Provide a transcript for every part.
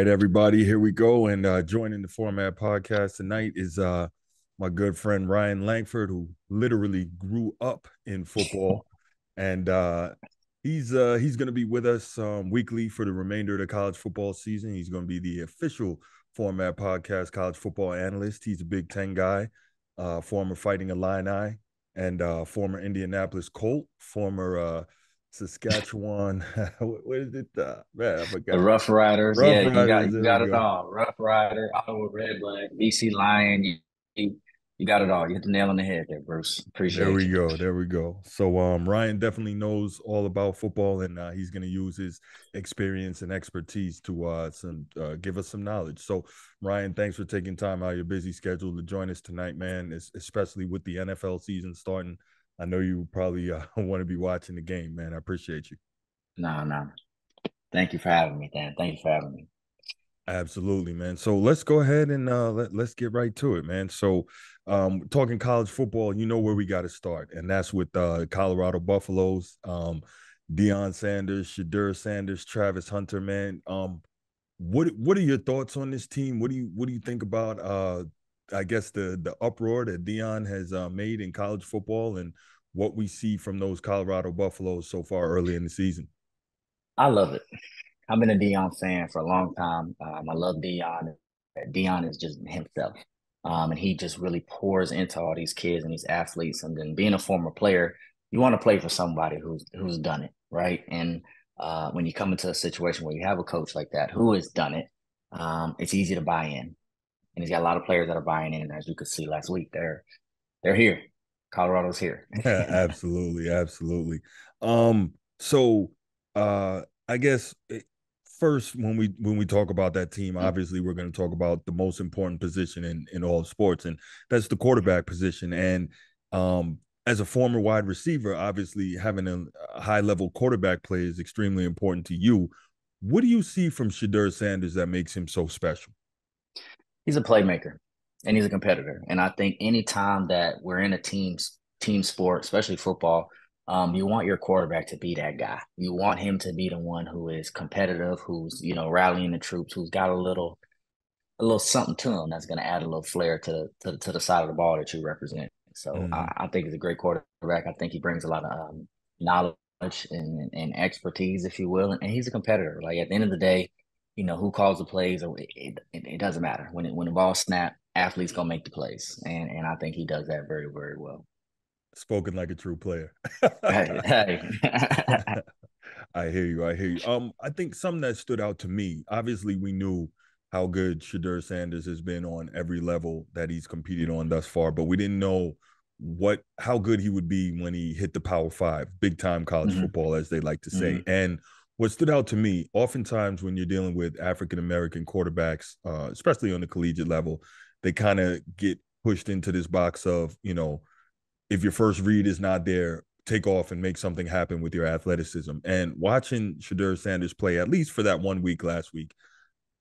right, everybody, here we go. And uh, joining the format podcast tonight is uh, my good friend Ryan Lankford, who literally grew up in football, and uh, he's uh, he's going to be with us um, weekly for the remainder of the college football season. He's going to be the official format podcast college football analyst. He's a Big Ten guy, uh, former Fighting Illini, and uh, former Indianapolis Colt, former uh, Saskatchewan. what is it? Uh, man, the Rough Riders. Rough yeah, Riders, you got you got it all. Rough Rider, Ottawa Red Black, BC Lion. You, you, you, got it all. You hit the nail on the head there, Bruce. Appreciate. it. There we you. go. There we go. So, um, Ryan definitely knows all about football, and uh, he's going to use his experience and expertise to uh, some uh, give us some knowledge. So, Ryan, thanks for taking time out of your busy schedule to join us tonight, man. especially with the NFL season starting. I know you probably uh, want to be watching the game, man. I appreciate you. No, no. Thank you for having me, Dan. Thank you for having me. Absolutely, man. So let's go ahead and uh, let, let's get right to it, man. So, um, talking college football, you know where we got to start, and that's with uh, Colorado Buffaloes, um, Deion Sanders, Shedeur Sanders, Travis Hunter, man. Um, what what are your thoughts on this team? What do you what do you think about uh, I guess the the uproar that Deion has uh, made in college football and what we see from those Colorado Buffaloes so far early in the season. I love it. I've been a Deion fan for a long time. Um, I love Deion. Deion is just himself, um, and he just really pours into all these kids and these athletes. And then being a former player, you want to play for somebody who's who's done it, right? And uh, when you come into a situation where you have a coach like that who has done it, um, it's easy to buy in and he's got a lot of players that are buying in. As you could see last week, they're they're here. Colorado's here. yeah, absolutely, absolutely. Um, so uh, I guess eh, first when we when we talk about that team, mm. obviously we're going to talk about the most important position in in all sports, and that's the quarterback position. And um, as a former wide receiver, obviously having a, a high level quarterback play is extremely important to you. What do you see from Shedeur Sanders that makes him so special? He's a playmaker and he's a competitor. And I think anytime that we're in a team's team sport, especially football, um, you want your quarterback to be that guy. You want him to be the one who is competitive, who's you know rallying the troops, who's got a little a little something to him that's going to add a little flair to, to to the side of the ball that you represent. So mm. I, I, think he's a great quarterback. I think he brings a lot of um, knowledge and, and expertise, if you will, and, and he's a competitor. Like at the end of the day, you know who calls the plays or it, it, it doesn't matter when it, when the ball snap athletes gonna make the plays and and i think he does that very very well spoken like a true player hey, hey. i hear you i hear you um i think something that stood out to me obviously we knew how good Shedeur Sanders has been on every level that he's competed on thus far but we didn't know what how good he would be when he hit the power five big time college mm-hmm. football as they like to say mm-hmm. and what stood out to me, oftentimes when you're dealing with African American quarterbacks, uh, especially on the collegiate level, they kind of get pushed into this box of, you know, if your first read is not there, take off and make something happen with your athleticism. And watching Shedeur Sanders play, at least for that one week last week,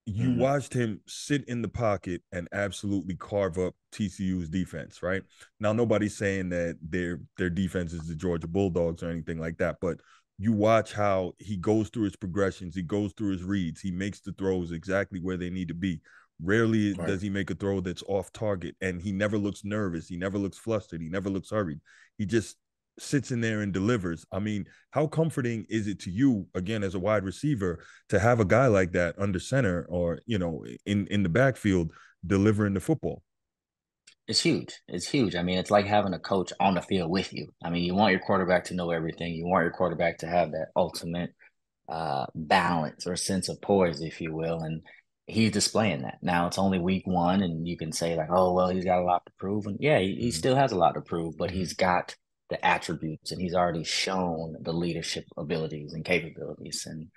you mm-hmm. watched him sit in the pocket and absolutely carve up TCU's defense, right? Now nobody's saying that their their defense is the Georgia Bulldogs or anything like that, but you watch how he goes through his progressions, he goes through his reads, he makes the throws exactly where they need to be. Rarely right. does he make a throw that's off target, and he never looks nervous. He never looks flustered. He never looks hurried. He just sits in there and delivers. I mean, how comforting is it to you, again, as a wide receiver, to have a guy like that under center or, you know, in, in the backfield delivering the football? It's huge. It's huge. I mean, it's like having a coach on the field with you. I mean, you want your quarterback to know everything. You want your quarterback to have that ultimate uh, balance or sense of poise, if you will. And he's displaying that. Now it's only week one, and you can say like, "Oh, well, he's got a lot to prove." And yeah, he, he mm-hmm. still has a lot to prove, but he's got the attributes, and he's already shown the leadership abilities and capabilities, and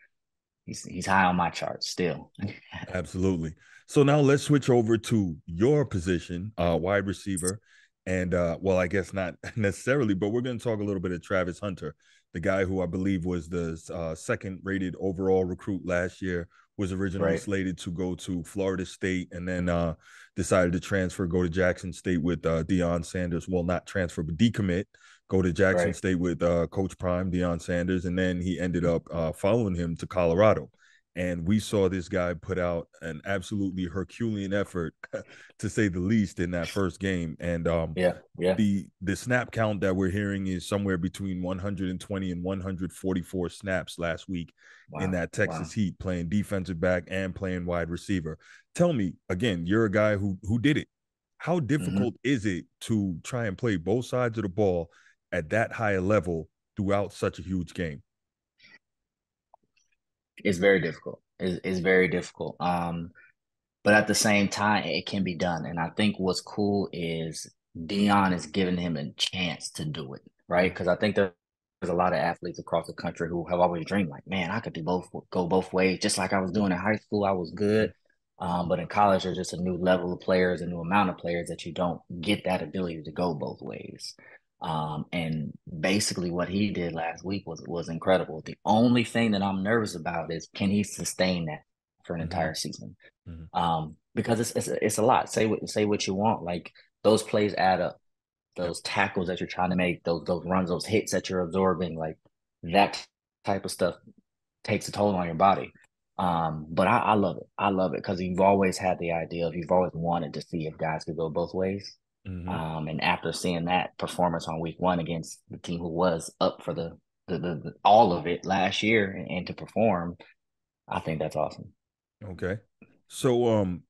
he's he's high on my chart still. Absolutely. So now let's switch over to your position, uh, wide receiver. And uh, well, I guess not necessarily, but we're going to talk a little bit of Travis Hunter, the guy who I believe was the uh, second rated overall recruit last year, was originally right. slated to go to Florida State and then uh, decided to transfer, go to Jackson State with uh, Deion Sanders. Well, not transfer, but decommit, go to Jackson right. State with uh, Coach Prime, Deion Sanders. And then he ended up uh, following him to Colorado. And we saw this guy put out an absolutely Herculean effort, to say the least, in that first game. And um, yeah, yeah, the the snap count that we're hearing is somewhere between 120 and 144 snaps last week wow. in that Texas wow. Heat, playing defensive back and playing wide receiver. Tell me again, you're a guy who who did it. How mm-hmm. difficult mm-hmm. is it to try and play both sides of the ball at that high a level throughout such a huge game? It's very difficult. It's, it's very difficult. Um, but at the same time, it can be done. And I think what's cool is Deion is giving him a chance to do it, right? Because I think there's a lot of athletes across the country who have always dreamed, like, man, I could do both, go both ways, just like I was doing in high school. I was good. Um, but in college, there's just a new level of players, a new amount of players that you don't get that ability to go both ways. Um, and basically, what he did last week was was incredible. The only thing that I'm nervous about is can he sustain that for an mm-hmm. entire season? Mm-hmm. Um, because it's, it's it's a lot. Say what say what you want. Like those plays add up. Those tackles that you're trying to make, those those runs, those hits that you're absorbing, like that type of stuff takes a toll on your body. Um, but I, I love it. I love it because you've always had the idea of you've always wanted to see if guys could go both ways. Mm-hmm. Um, and after seeing that performance on week one against the team who was up for the the, the, the all of it last year and, and, to perform, I think that's awesome. Okay, so um,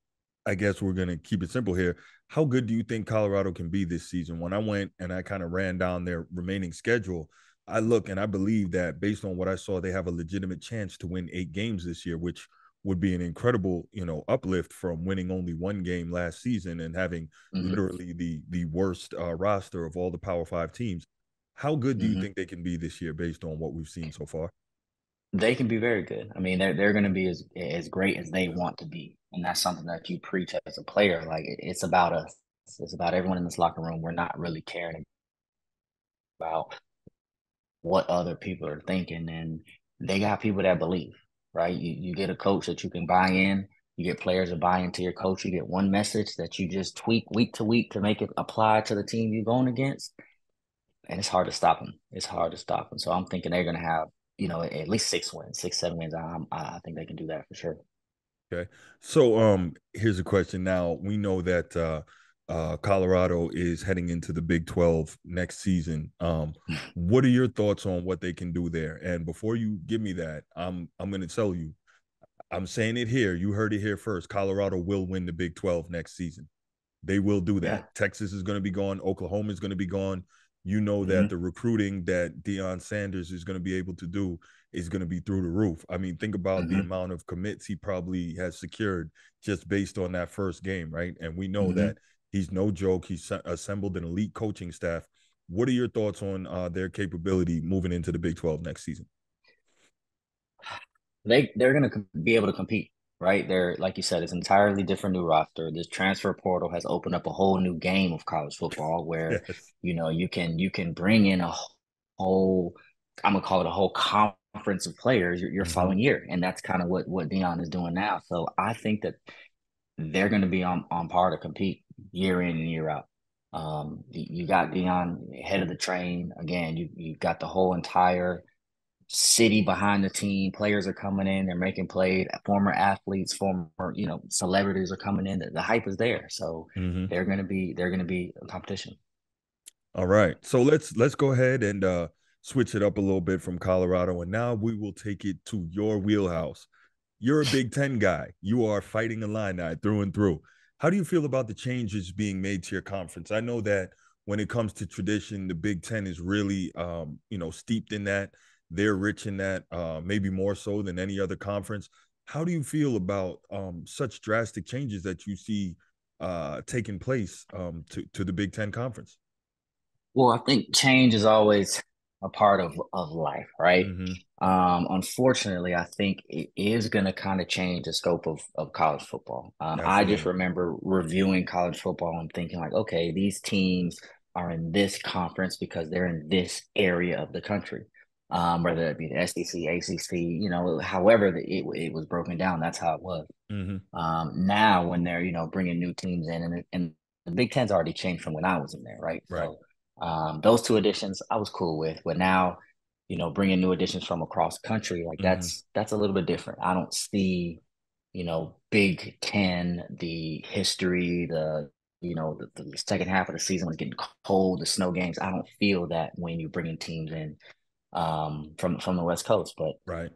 I guess we're gonna keep it simple here. How good do you think Colorado can be this season? When I went and I kind of ran down their remaining schedule, I look and I believe that based on what I saw, they have a legitimate chance to win eight games this year, which would be an incredible, you know, uplift from winning only one game last season and having mm-hmm. literally the the worst uh, roster of all the Power Five teams. How good do mm-hmm. you think they can be this year, based on what we've seen so far? They can be very good. I mean, they're they're going to be as as great as they want to be, and that's something that you preach as a player. Like it's about us. It's about everyone in this locker room. We're not really caring about what other people are thinking, and they got people that believe right? You you get a coach that you can buy in. You get players to buy into your coach. You get one message that you just tweak week to week to make it apply to the team you're going against, and it's hard to stop them. It's hard to stop them. So I'm thinking they're going to have you know at least six wins, six seven wins. I I think they can do that for sure. Okay, so um, here's a question. Now we know that uh, uh, Colorado is heading into the Big 12 next season. Um, what are your thoughts on what they can do there? And before you give me that, I'm I'm going to tell you, I'm saying it here. You heard it here first. Colorado will win the Big 12 next season. They will do that. Yeah. Texas is going to be gone. Oklahoma is going to be gone. You know that mm-hmm. the recruiting that Deion Sanders is going to be able to do is going to be through the roof. I mean, think about mm-hmm. the amount of commits he probably has secured just based on that first game, right? And we know mm-hmm. that He's no joke. He's assembled an elite coaching staff. What are your thoughts on uh, their capability moving into the Big 12 next season? They they're going to be able to compete, right? They're like you said, it's an entirely different new roster. This transfer portal has opened up a whole new game of college football where yes. you know you can you can bring in a whole I'm gonna call it a whole conference of players your, your mm-hmm. following year, and that's kind of what what Deion is doing now. So I think that they're going to be on on par to compete year in and year out. Um, you got Deion head of the train again. You you got the whole entire city behind the team. Players are coming in, they're making plays. Former athletes, former you know celebrities are coming in. The, the hype is there, so mm-hmm. they're gonna be they're gonna be a competition. All right, so let's let's go ahead and uh, switch it up a little bit from Colorado, and now we will take it to your wheelhouse. You're a Big Ten guy. You are fighting Illini through and through. How do you feel about the changes being made to your conference? I know that when it comes to tradition, the Big Ten is really, um, you know, steeped in that. They're rich in that, uh, maybe more so than any other conference. How do you feel about um, such drastic changes that you see uh, taking place um, to to the Big Ten conference? Well, I think change is always a part of of life, right? Mm-hmm. Um, unfortunately, I think it is going to kind of change the scope of of college football. Um, I just remember reviewing college football and thinking like, okay, these teams are in this conference because they're in this area of the country. Um, whether it be the SEC, ACC, you know, however the, it it was broken down, that's how it was. Mm-hmm. Um, now, when they're you know bringing new teams in, and and the Big Ten's already changed from when I was in there, right? Right. So, um, those two additions I was cool with, but now you know, bringing new additions from across country, like mm-hmm. that's that's a little bit different. I don't see, you know, Big Ten, the history, the you know, the, the second half of the season was getting cold, the snow games. I don't feel that when you're bringing teams in um, from from the West Coast, but right.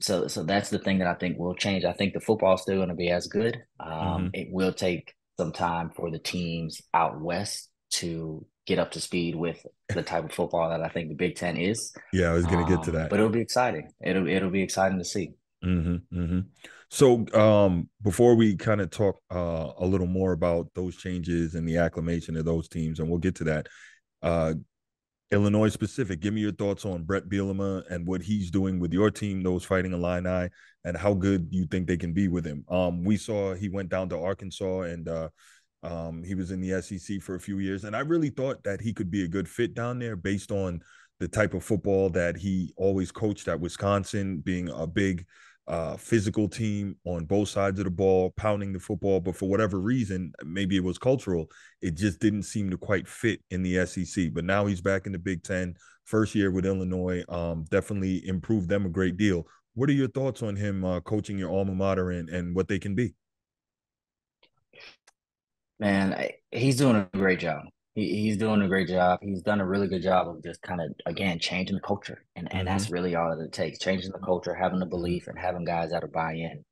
So so that's the thing that I think will change. I think the football is still going to be as good. Um, mm-hmm. It will take some time for the teams out west to get up to speed with the type of football that I think the Big Ten is. Yeah, I was going to get to um, that, but it'll be exciting. It'll it'll be exciting to see. Mm-hmm, mm-hmm. So, um, before we kind of talk uh, a little more about those changes and the acclamation of those teams, and we'll get to that. Uh, Illinois specific, give me your thoughts on Bret Bielema and what he's doing with your team, those fighting Illini, and how good you think they can be with him. Um, we saw he went down to Arkansas and uh, um, he was in the SEC for a few years, and I really thought that he could be a good fit down there based on the type of football that he always coached at Wisconsin, being a big uh, physical team on both sides of the ball, pounding the football. But for whatever reason, maybe it was cultural, it just didn't seem to quite fit in the SEC. But now he's back in the Big Ten, first year with Illinois. Um, definitely improved them a great deal. What are your thoughts on him uh, coaching your alma mater and, and what they can be? Man, he's doing a great job he, he's doing a great job. He's done a really good job of just kind of again changing the culture, and and mm-hmm. that's really all that it takes: changing the culture, having the belief, and having guys that are buy in.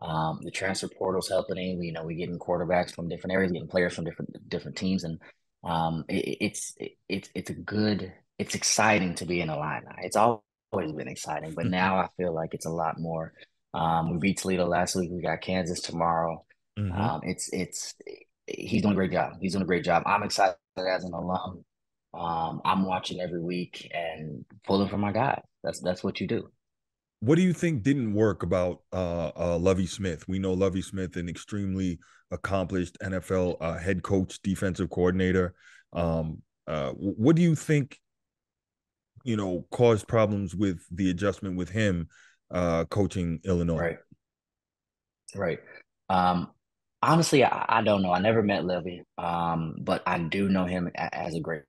Um, the transfer portal's helping him. You know, we're getting quarterbacks from different areas, getting players from different different teams, and um, it, it's it, it's it's a good. It's exciting to be in Illini. It's always been exciting, but mm-hmm. now I feel like it's a lot more. Um, we beat Toledo last week. We got Kansas tomorrow. Mm-hmm. Um, it's it's he's doing a great job. He's doing a great job. I'm excited as an alum, um, I'm watching every week and pulling for my guy. That's that's what you do. What do you think didn't work about uh, uh, Lovie Smith? We know Lovie Smith, an extremely accomplished NFL uh, head coach, defensive coordinator. Um, uh, what do you think, you know, caused problems with the adjustment with him uh, coaching Illinois? Right. Right. Um, honestly, I, I, don't know. I never met Levy, um, but I do know him as a great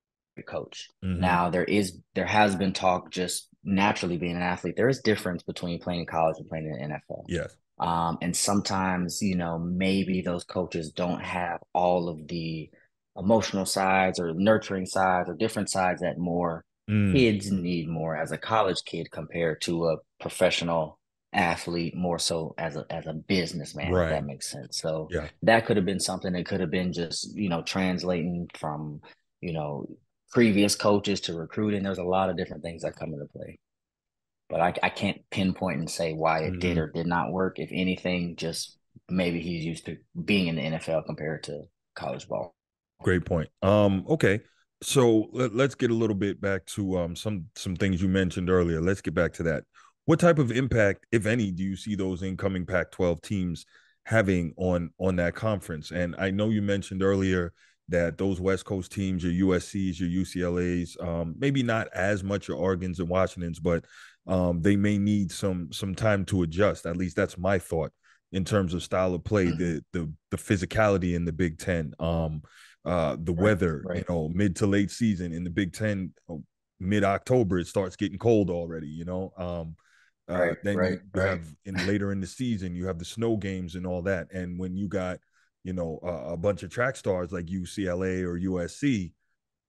coach. Mm-hmm. Now there is there has been talk just naturally being an athlete. There is difference between playing in college and playing in the NFL. Yes. Um, and sometimes you know maybe those coaches don't have all of the emotional sides or nurturing sides or different sides that more mm. kids need more as a college kid compared to a professional athlete more so as a as a businessman right. if that makes sense. So yeah. that could have been something that could have been just you know translating from you know previous coaches to recruiting. There's a lot of different things that come into play. But i, I can't pinpoint and say why it mm-hmm. did or did not work. If anything just maybe he's used to being in the nfl compared to college ball. Great point. Um okay. So let, us get a little bit back to um some some things you mentioned earlier. Let's get back to that what type of impact, if any, do you see those incoming Pac-12 teams having on on that conference? And I know you mentioned earlier that those West Coast teams, your USC's, your UCLA's, um, maybe not as much your Oregon's and Washington's, but um, they may need some some time to adjust. At least that's my thought in terms of style of play, mm-hmm. the the the physicality in the Big Ten, um, uh, the right, weather, right. you know, mid to late season in the Big Ten, mid October it starts getting cold already, you know. Um, uh, right, then right, you, right. have in later in the season you have the snow games and all that. And when you got you know uh, a bunch of track stars like UCLA or USC,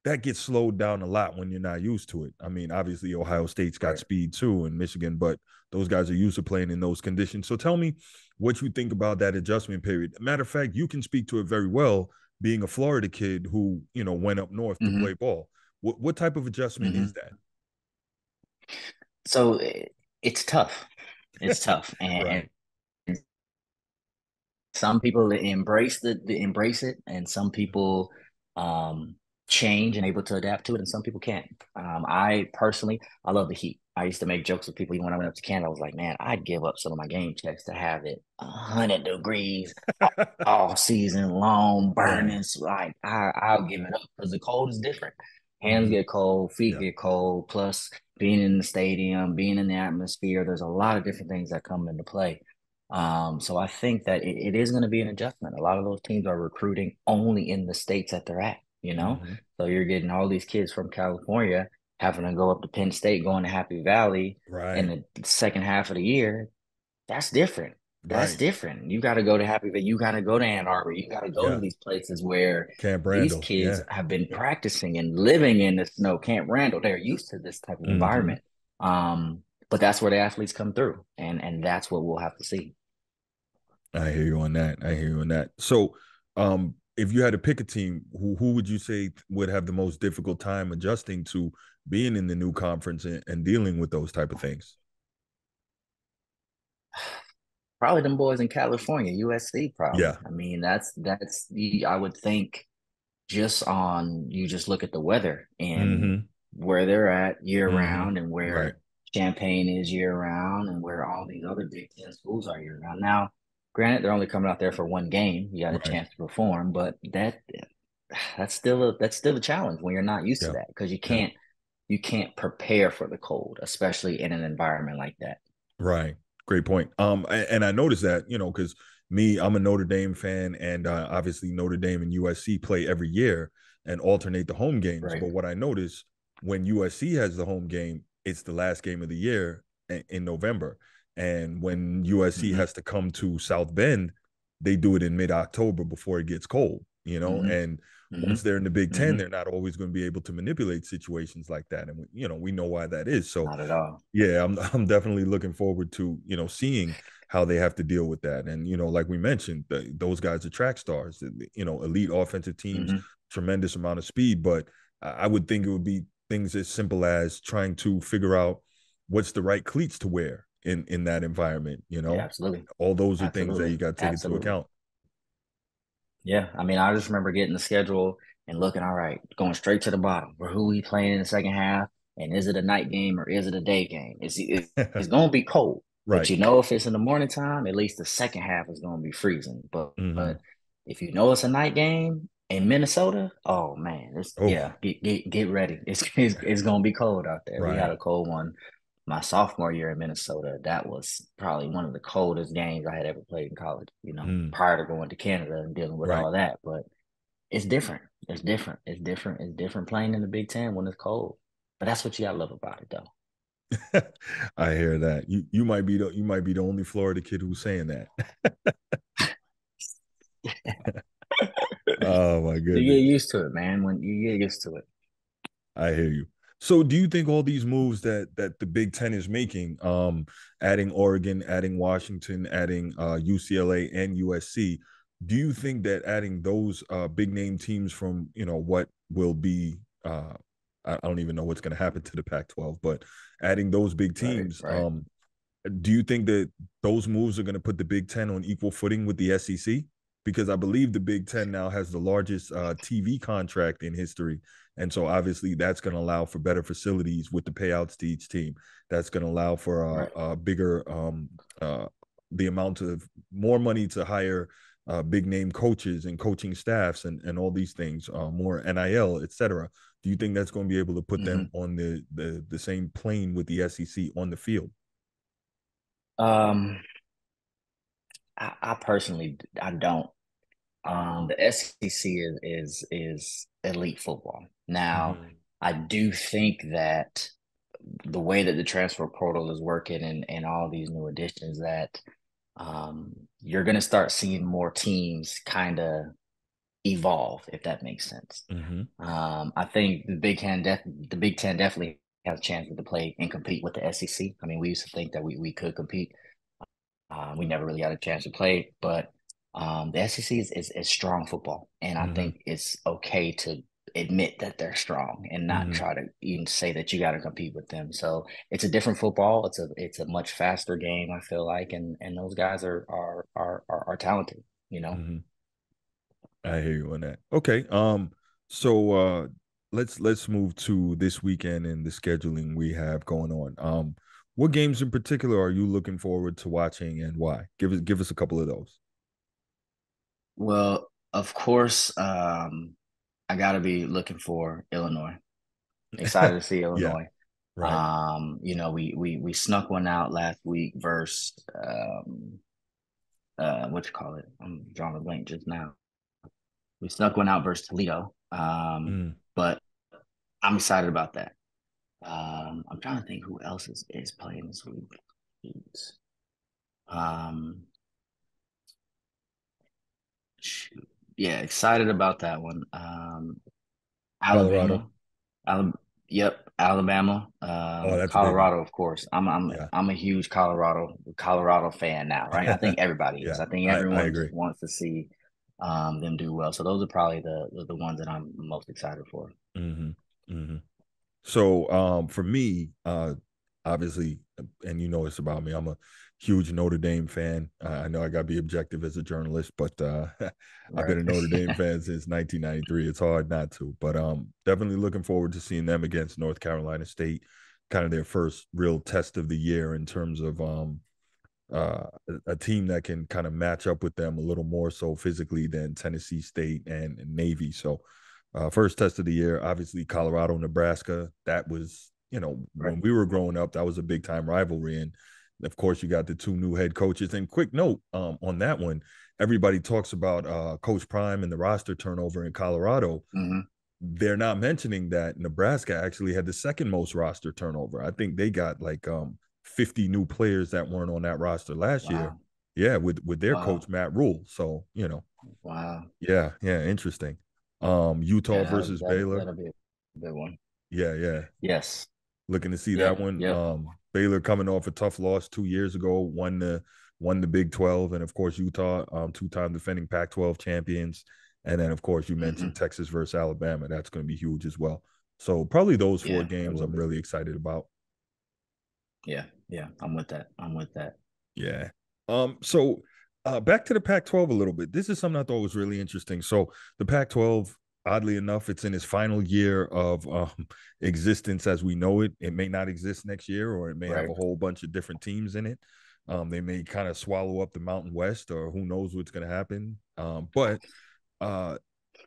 that gets slowed down a lot when you're not used to it. I mean, obviously Ohio State's got speed too, and Michigan, but those guys are used to playing in those conditions. So tell me what you think about that adjustment period. Matter of fact, you can speak to it very well, being a Florida kid who you know went up north mm-hmm. to play ball. What what type of adjustment mm-hmm. is that? So eh, it's tough. It's tough, and, right. and, some people embrace the, the, embrace it, and some people um, change and able to adapt to it, and some people can't. Um, I personally, I love the heat. I used to make jokes with people even when I went up to Canada. I was like, man, I'd give up some of my game checks to have it hundred degrees all season long, burning. Like I, I'll give it up because the cold is different. Hands mm-hmm. get cold, feet yeah. get cold. Plus, being in the stadium, being in the atmosphere, there's a lot of different things that come into play. Um, so I think that it, it is going to be an adjustment. A lot of those teams are recruiting only in the states that they're at, you know? Mm-hmm. So you're getting all these kids from California having to go up to Penn State, going to Happy Valley right. in the second half of the year, that's different. That's right. different. You got to go to Happy Valley. You got to go to Ann Arbor. You got to go yeah. to these places where Camp these kids yeah. have been practicing and living in the snow. Camp Randall, they're used to this type of mm-hmm. environment. Um, but that's where the athletes come through, and and that's what we'll have to see. I hear you on that. I hear you on that. So, um, if you had to pick a team, who who would you say would have the most difficult time adjusting to being in the new conference and, and dealing with those type of things? Probably them boys in California, USC. Probably. Yeah. I mean, that's that's the I would think just on you just look at the weather and mm-hmm. where they're at year mm-hmm. round and where right. Champaign is year round and where all these other Big Ten schools are year round. Now, granted, they're only coming out there for one game. You got a right. chance to perform, but that that's still a that's still a challenge when you're not used yeah. to that because you can't yeah. you can't prepare for the cold, especially in an environment like that. Right. Great point. Um, and I noticed that you know because me, I'm a Notre Dame fan, and uh, obviously Notre Dame and USC play every year and alternate the home games. Right. But what I noticed when USC has the home game, it's the last game of the year in November. And when USC mm-hmm. has to come to South Bend, they do it in mid October before it gets cold, you know. Mm-hmm. And mm-hmm. once they're in the Big 10 mm-hmm. they're not always going to be able to manipulate situations like that. And you know, we know why that is. So not at all. Yeah, I'm I'm definitely looking forward to you know seeing how they have to deal with that. And you know, like we mentioned, the, those guys are track stars. You know, elite offensive teams, mm-hmm. tremendous amount of speed. But I would think it would be things as simple as trying to figure out what's the right cleats to wear in in that environment you know yeah, absolutely all those are absolutely. things that you got to take absolutely. into account yeah i mean i just remember getting the schedule and looking all right going straight to the bottom for who we playing in the second half and is it a night game or is it a day game it's, it's, it's going to be cold right but you know if it's in the morning time at least the second half is going to be freezing but mm-hmm. but if you know it's a night game in Minnesota, oh man, it's oh. yeah, get, get get ready. It's it's, it's gonna be cold out there. Right. We had a cold one my sophomore year in Minnesota. That was probably one of the coldest games I had ever played in college. You know, mm. prior to going to Canada and dealing with right. all that, but it's different. It's different. It's different. It's different playing in the Big Ten when it's cold. But that's what you gotta love about it, though. I hear that. You you might be the you might be the only Florida kid who's saying that. oh my goodness. You get used to it, man. When you get used to it. I hear you. So do you think all these moves that that the Big Ten is making, um, adding Oregon, adding Washington, adding uh, UCLA and USC, do you think that adding those uh, big name teams from you know what will be uh, I don't even know what's going to happen to the Pac-12, but adding those big teams, right, right. um, do you think that those moves are going to put the Big Ten on equal footing with the SEC? Because I believe the Big Ten now has the largest uh, TV contract in history. And so obviously that's going to allow for better facilities with the payouts to each team. That's going to allow for a, right. a bigger, um, uh, the amount of more money to hire uh, big name coaches and coaching staffs and, and all these things, uh, more NIL, et cetera. Do you think that's going to be able to put mm-hmm. them on the, the the same plane with the SEC on the field? Um, I, I personally I don't. Um, the SEC is is is elite football. Now, mm. I do think that the way that the transfer portal is working and and all these new additions that um, you're going to start seeing more teams kind of evolve, if that makes sense. Mm-hmm. Um, I think the Big Ten, def- the Big Ten definitely has a chance to play and compete with the SEC. I mean, we used to think that we we could compete. Uh, we never really had a chance to play, but um, the SEC is, is, is, strong football, and mm-hmm. I think it's okay to admit that they're strong and not mm-hmm. try to even say that you got to compete with them. So it's a different football. It's a it's a much faster game. I feel like, and and those guys are are are are, are talented. You know. Mm-hmm. I hear you on that. Okay. Um. So uh, let's let's move to this weekend and the scheduling we have going on. Um. What games in particular are you looking forward to watching and why? Give us give us a couple of those. Well, of course, um, I got to be looking for Illinois. Excited to see Illinois. Yeah, right. Um, you know, we we we snuck one out last week versus um, uh, what you call it? I'm drawing a blank just now. We snuck one out versus Toledo. Um, mm. but I'm excited about that. Um, I'm trying to think who else is, is playing this week. Um. Yeah, excited about that one. Um, Alabama, Alabama, yep, Alabama, um, oh, Colorado, of course. I'm I'm yeah. I'm a huge Colorado Colorado fan now, right? I think everybody yeah, is. I think everyone I, I wants to see um, them do well. So those are probably the the, the ones that I'm most excited for. Mm-hmm. Mm-hmm. So um, for me, uh, obviously, and you know it's about me. I'm a huge Notre Dame fan. Uh, I know I got to be objective as a journalist, but uh, I've been a Notre Dame fan since 1993. It's hard not to, but um, definitely looking forward to seeing them against North Carolina State, kind of their first real test of the year in terms of um, uh, a team that can kind of match up with them a little more so physically than Tennessee State and, and Navy. So, uh, first test of the year, obviously Colorado, Nebraska. That was, you know, right. when we were growing up, that was a big time rivalry. And of course, you got the two new head coaches. And quick note um, on that one, everybody talks about uh, Coach Prime and the roster turnover in Colorado. Mm-hmm. They're not mentioning that Nebraska actually had the second most roster turnover. I think they got like um, 50 new players that weren't on that roster last wow. year. Yeah, with with their wow. coach Matt Rhule. So you know, wow. Yeah, yeah, interesting. Um, Utah yeah, versus that, Baylor. That'll be a good one. Yeah, yeah. Yes. Looking to see yeah, that one. Yeah. Um, Baylor coming off a tough loss two years ago, won the won the Big Twelve, and of course Utah, um, two time defending Pac twelve champions, and then of course you mentioned mm-hmm. Texas versus Alabama. That's going to be huge as well. So probably those four yeah, games I'm really excited about. Yeah, yeah, I'm with that. I'm with that. Yeah. Um. So, uh, back to the Pac-12 a little bit. This is something I thought was really interesting. So the Pac-12 oddly enough, it's in its final year of um, existence as we know it. It may not exist next year, or it may right. have a whole bunch of different teams in it. Um, they may kind of swallow up the Mountain West, or who knows what's going to happen. Um, but uh,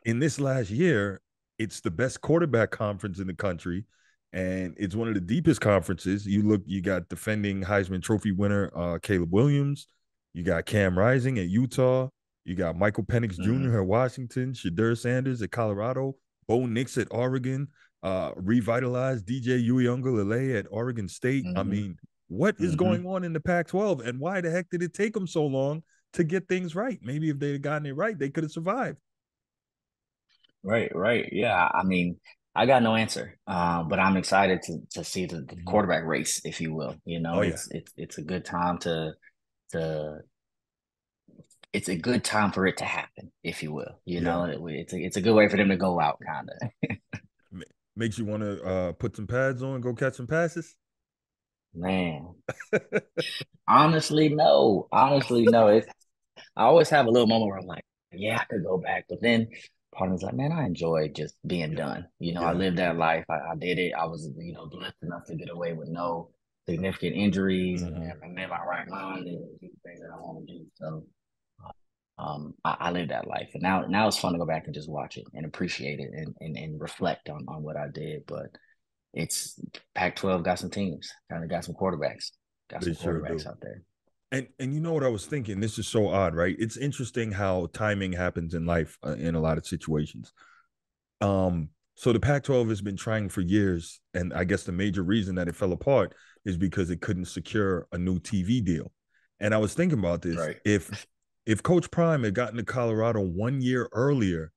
in this last year, it's the best quarterback conference in the country, and it's one of the deepest conferences. You look, you got defending Heisman Trophy winner uh, Caleb Williams, you got Cam Rising at Utah. You got Michael Penix mm-hmm. Jr. at Washington, Shedeur Sanders at Colorado, Bo Nix at Oregon, uh, revitalized DJ Uiagalelei at Oregon State. Mm-hmm. I mean, what is mm-hmm. going on in the Pac-12, and why the heck did it take them so long to get things right? Maybe if they had gotten it right, they could have survived. Right, right, yeah. I mean, I got no answer, uh, but I'm excited to to see the, the, mm-hmm. quarterback race, if you will. You know, oh, it's it's it's a good time to to it's a good time for it to happen, if you will. You yeah. know, it, it's a, it's a good way for them to go out, kind of. Makes you want to uh, put some pads on, go catch some passes. Man, honestly, no. Honestly, no. It's I always have a little moment where I'm like, yeah, I could go back, but then part of me's like, man, I enjoy just being done. You know, yeah. I lived that life. I, I, did it. I was, you know, blessed enough to get away with no significant injuries mm-hmm. and I'm in my right mind and do things that I want to do. So um, I, I lived that life, and now now it's fun to go back and just watch it and appreciate it and and, and reflect on on what I did. But it's Pac-12 got some teams, kind of got some quarterbacks, got some sure quarterbacks do. out there. And and you know what I was thinking? This is so odd, right? It's interesting how timing happens in life uh, in a lot of situations. Um, so the Pac-12 has been trying for years, and I guess the major reason that it fell apart is because it couldn't secure a new TV deal. And I was thinking about this: right. if if Coach Prime had gotten to Colorado one year earlier,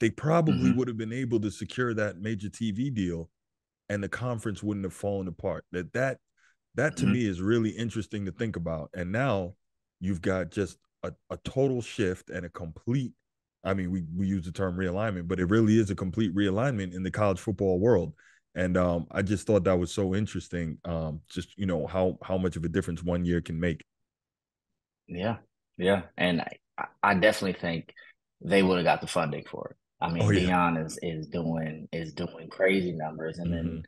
they probably mm-hmm. would have been able to secure that major TV deal, and the conference wouldn't have fallen apart. That that that to mm-hmm. me is really interesting to think about. And now you've got just a, a total shift and a complete. I mean, we we use the term realignment, but it really is a complete realignment in the college football world. And um, I just thought that was so interesting. Um, just you know how how much of a difference one year can make. Yeah, yeah, and I, I definitely think they would have got the funding for it. I mean, oh, yeah. Deion is is doing is doing crazy numbers, and mm-hmm. then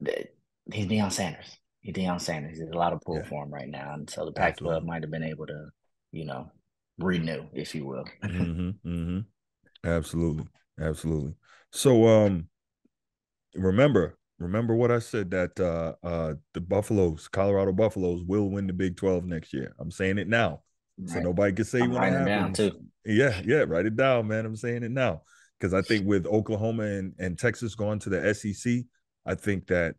the, he's Deion Sanders. He's Deion Sanders. There's a lot of pull yeah. for him right now, and so the Pac-12 might have been able to, you know, renew, if you will. mm-hmm, mm-hmm. Absolutely, absolutely. So, um, remember, remember what I said that uh, uh, the Buffaloes, Colorado Buffaloes, will win the Big Twelve next year. I'm saying it now. Right. So nobody can say I'm when it happens. Yeah, yeah, write it down, man. I'm saying it now because I think with Oklahoma and, and Texas going to the SEC, I think that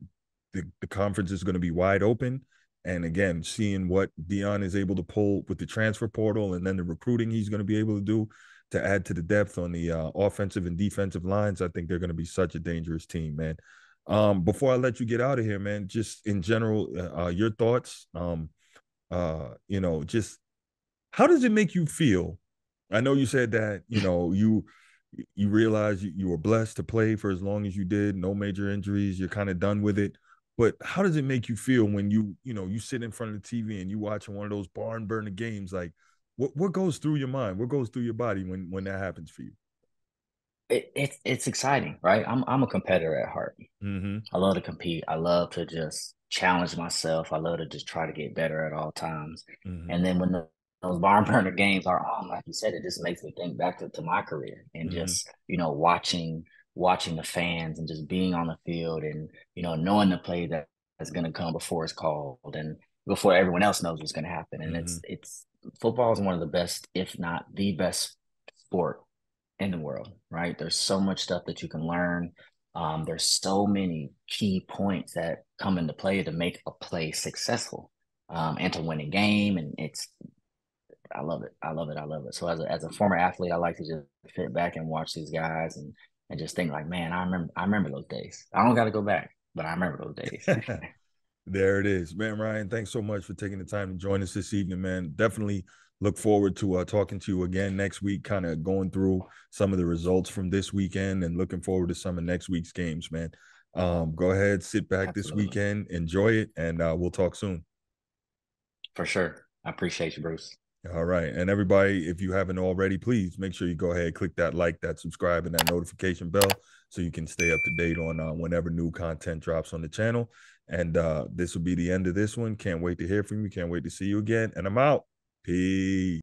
the, the conference is going to be wide open. And again, seeing what Deion is able to pull with the transfer portal and then the recruiting he's going to be able to do to add to the depth on the uh, offensive and defensive lines, I think they're going to be such a dangerous team, man. Um, before I let you get out of here, man, just in general, uh, uh, your thoughts. Um, uh, you know, just how does it make you feel? I know you said that you know you you realize you, you were blessed to play for as long as you did, no major injuries. You're kind of done with it. But how does it make you feel when you you know you sit in front of the TV and you watching one of those barn burner games? Like, what what goes through your mind? What goes through your body when when that happens for you? it, it's it's exciting, right? I'm I'm a competitor at heart. Mm-hmm. I love to compete. I love to just challenge myself. I love to just try to get better at all times. Mm-hmm. And then when the, those barn burner games are on, like you said, it just makes me think back to, to my career and mm-hmm. just you know watching watching the fans and just being on the field and you know knowing the play that is going to come before it's called and before everyone else knows what's going to happen. And it's mm-hmm. it's football is one of the best, if not the best sport in the world, right? There's so much stuff that you can learn. Um, there's so many key points that come into play to make a play successful um, and to win a game. And it's, I love it. I love it. I love it. So as a, as a former athlete, I like to just sit back and watch these guys and, and just think like, man, I remember, I remember those days. I don't got to go back, but I remember those days. there it is, man. Ryan, thanks so much for taking the time to join us this evening, man. Definitely look forward to uh, talking to you again next week, kind of going through some of the results from this weekend and looking forward to some of next week's games, man. Um, go ahead, sit back Absolutely. this weekend, enjoy it, and uh, we'll talk soon. For sure. I appreciate you, Bruce. All right. And everybody, if you haven't already, please make sure you go ahead, click that like, that subscribe, and that notification bell so you can stay up to date on uh, whenever new content drops on the channel. And uh, this will be the end of this one. Can't wait to hear from you. Can't wait to see you again. And I'm out. Peace.